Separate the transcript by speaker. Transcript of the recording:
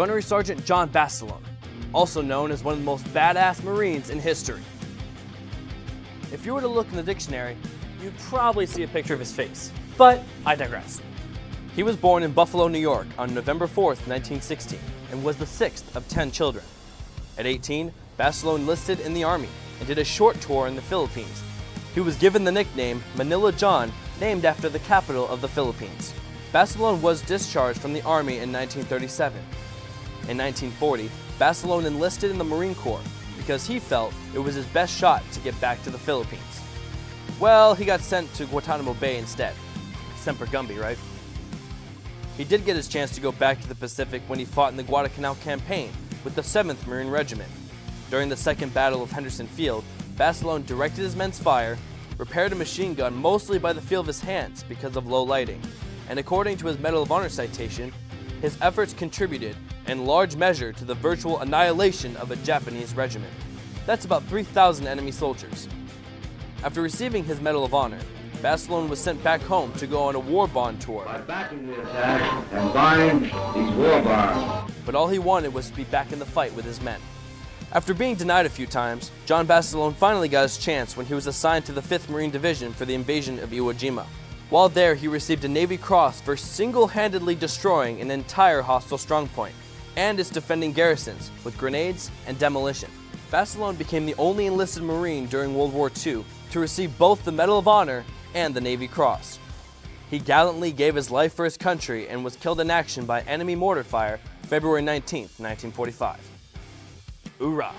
Speaker 1: Gunnery Sergeant John Basilone, also known as one of the most badass Marines in history. If you were to look in the dictionary, you'd probably see a picture of his face, but I digress. He was born in Buffalo, New York on November 4th, 1916, and was the sixth of 10 children. At 18, Basilone enlisted in the Army and did a short tour in the Philippines. He was given the nickname Manila John, named after the capital of the Philippines. Basilone was discharged from the Army in 1937. In 1940, Basilone enlisted in the Marine Corps because he felt it was his best shot to get back to the Philippines. Well, he got sent to Guantanamo Bay instead. Semper Gumby, right? He did get his chance to go back to the Pacific when he fought in the Guadalcanal campaign with the 7th Marine Regiment. During the Second Battle of Henderson Field, Basilone directed his men's fire, repaired a machine gun mostly by the feel of his hands because of low lighting, and according to his Medal of Honor citation, his efforts contributed in large measure to the virtual annihilation of a Japanese regiment. That's about 3,000 enemy soldiers. After receiving his Medal of Honor, Basilone was sent back home to go on a war bond tour.
Speaker 2: By backing the attack and buying these war bonds.
Speaker 1: But all he wanted was to be back in the fight with his men. After being denied a few times, John Basilone finally got his chance when he was assigned to the 5th Marine Division for the invasion of Iwo Jima. While there, he received a Navy Cross for single-handedly destroying an entire hostile strongpoint and its defending garrisons with grenades and demolition. Basilone became the only enlisted Marine during World War II to receive both the Medal of Honor and the Navy Cross. He gallantly gave his life for his country and was killed in action by enemy mortar fire February 19, 1945. Hoorah!